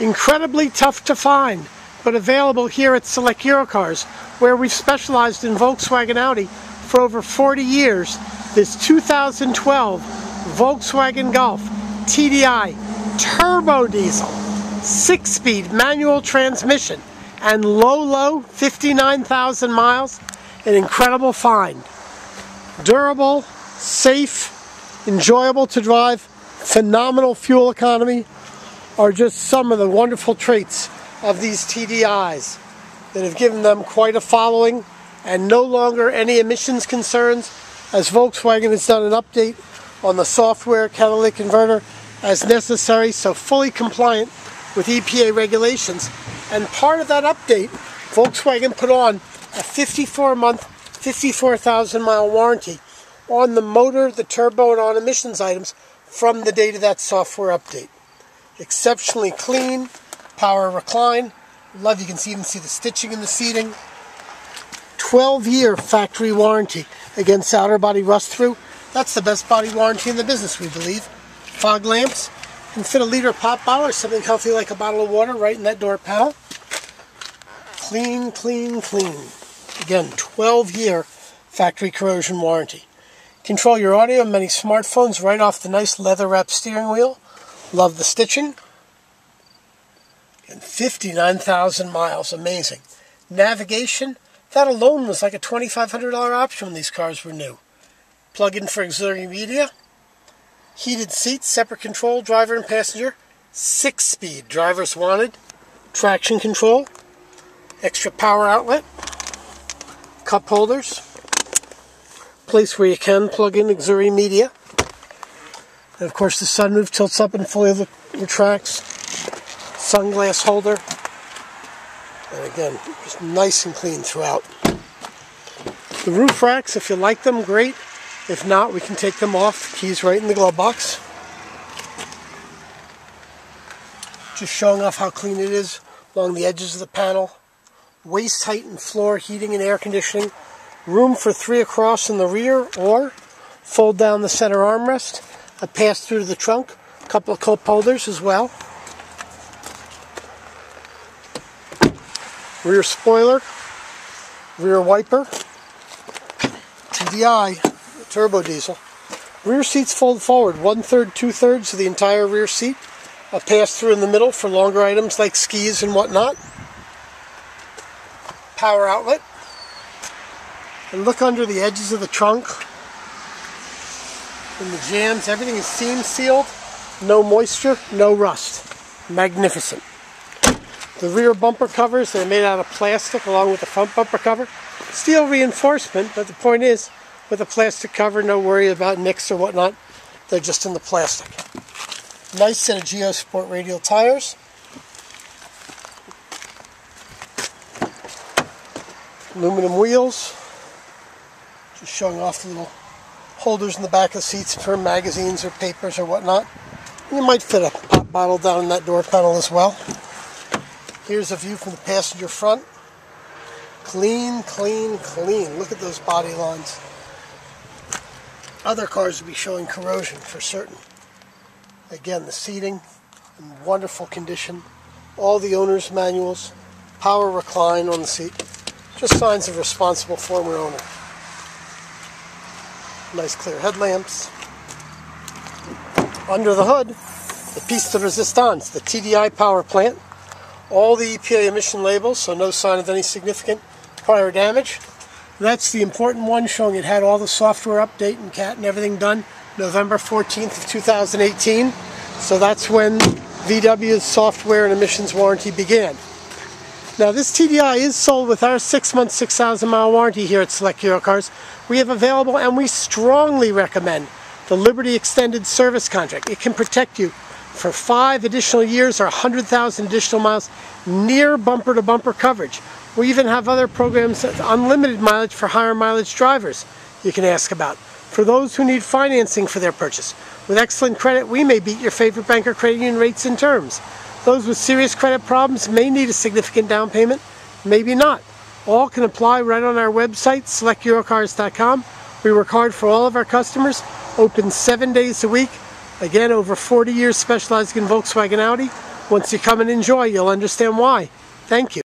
Incredibly tough to find, but available here at Select Eurocars, where we've specialized in Volkswagen Audi for over 40 years. This 2012 Volkswagen Golf TDI turbo diesel, six-speed manual transmission, and low, low 59,000 miles, an incredible find. Durable, safe, enjoyable to drive, phenomenal fuel economy are just some of the wonderful traits of these TDIs that have given them quite a following and no longer any emissions concerns as Volkswagen has done an update on the software catalytic converter as necessary so fully compliant with EPA regulations and part of that update Volkswagen put on a 54 month 54,000 mile warranty on the motor, the turbo and on emissions items from the date of that software update. Exceptionally clean, power recline, love you can see, even see the stitching in the seating. 12 year factory warranty against outer body rust through. That's the best body warranty in the business, we believe. Fog lamps can fit a liter pop bottle or something healthy like a bottle of water right in that door panel. Clean, clean, clean. Again, 12 year factory corrosion warranty. Control your audio on many smartphones right off the nice leather wrapped steering wheel. Love the stitching. And 59,000 miles, amazing. Navigation, that alone was like a $2,500 option when these cars were new. Plug in for auxiliary media. Heated seats, separate control, driver and passenger. Six speed, drivers wanted. Traction control. Extra power outlet. Cup holders place where you can plug in auxiliary media. And of course the sunroof tilts up and fully retracts. Sunglass holder. And again, just nice and clean throughout. The roof racks, if you like them, great. If not, we can take them off. Keys right in the glove box. Just showing off how clean it is along the edges of the panel. Waist height and floor heating and air conditioning room for three across in the rear or fold down the center armrest, a pass through the trunk, a couple of cup holders as well. Rear spoiler, rear wiper, TDI, turbo diesel. Rear seats fold forward, one third, two thirds of the entire rear seat. A pass through in the middle for longer items like skis and whatnot. Power outlet, and look under the edges of the trunk and the jambs. Everything is seam sealed. No moisture, no rust. Magnificent. The rear bumper covers, they're made out of plastic along with the front bumper cover. Steel reinforcement, but the point is, with a plastic cover, no worry about nicks or whatnot. They're just in the plastic. Nice set of Geosport radial tires. Aluminum wheels just showing off the little holders in the back of seats for magazines or papers or whatnot. You might fit a pop bottle down in that door panel as well. Here's a view from the passenger front. Clean, clean, clean. Look at those body lines. Other cars would be showing corrosion for certain. Again, the seating in wonderful condition. All the owner's manuals, power recline on the seat. Just signs of responsible former owner. Nice clear headlamps. Under the hood, the piece de resistance, the TDI power plant. All the EPA emission labels, so no sign of any significant prior damage. That's the important one showing it had all the software update and CAT and everything done November 14th of 2018. So that's when VW's software and emissions warranty began. Now this TDI is sold with our 6 month 6,000 mile warranty here at Select Eurocars. We have available and we strongly recommend the Liberty Extended Service Contract. It can protect you for 5 additional years or 100,000 additional miles near bumper to bumper coverage. We even have other programs, unlimited mileage for higher mileage drivers you can ask about. For those who need financing for their purchase, with excellent credit, we may beat your favorite bank or credit union rates and terms. Those with serious credit problems may need a significant down payment, maybe not. All can apply right on our website, selecteurocars.com. We work hard for all of our customers, open seven days a week. Again, over 40 years specializing in Volkswagen Audi. Once you come and enjoy, you'll understand why. Thank you.